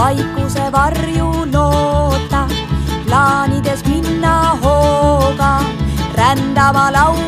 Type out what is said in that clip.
vaikuse varju loota, plaanides minna hooga rändama lauda.